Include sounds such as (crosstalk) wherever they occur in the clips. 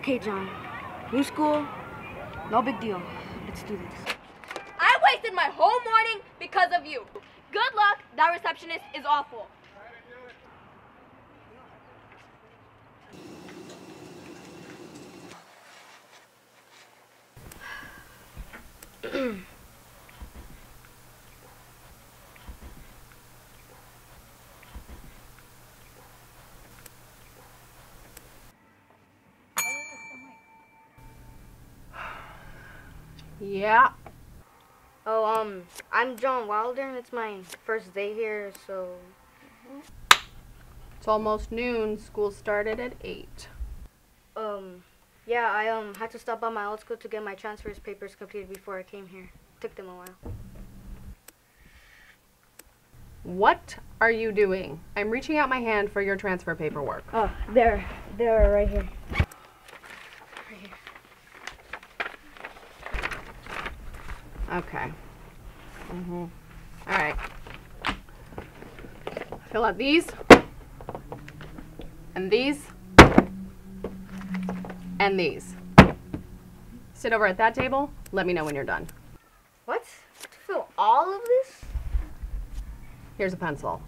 Okay, John. New school, no big deal. Let's do this. I wasted my whole morning because of you. Good luck. That receptionist is awful. (clears throat) Yeah. Oh, um, I'm John Wilder, and it's my first day here, so. It's almost noon. School started at 8. Um, yeah, I um had to stop by my old school to get my transfers papers completed before I came here. Took them a while. What are you doing? I'm reaching out my hand for your transfer paperwork. Oh, there, they're right here. Right here. Okay. Mm-hmm. All right. Fill out these. And these. And these. Sit over at that table. Let me know when you're done. What? To fill all of this? Here's a pencil.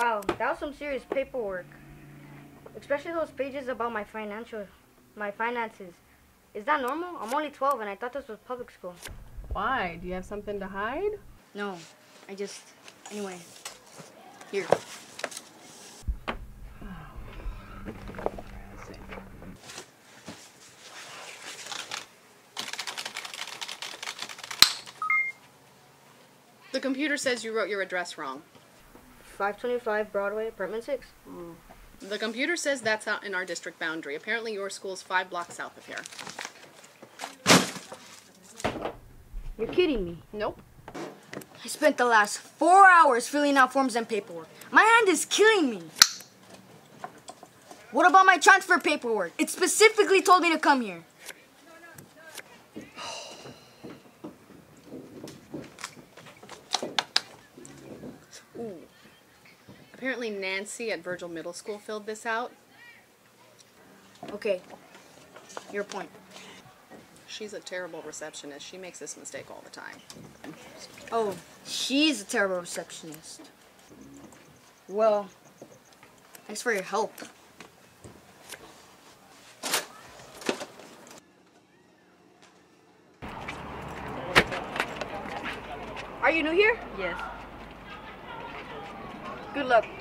Wow, that was some serious paperwork. Especially those pages about my financial, my finances. Is that normal? I'm only 12 and I thought this was public school. Why? Do you have something to hide? No, I just, anyway. Here. The computer says you wrote your address wrong. 525 Broadway, apartment 6. The computer says that's out in our district boundary. Apparently your school's five blocks south of here. You're kidding me. Nope. I spent the last four hours filling out forms and paperwork. My hand is killing me. What about my transfer paperwork? It specifically told me to come here. Ooh. Apparently Nancy at Virgil Middle School filled this out. Okay, your point. She's a terrible receptionist. She makes this mistake all the time. Oh, she's a terrible receptionist. Well, thanks for your help. Are you new here? Yes. Good luck.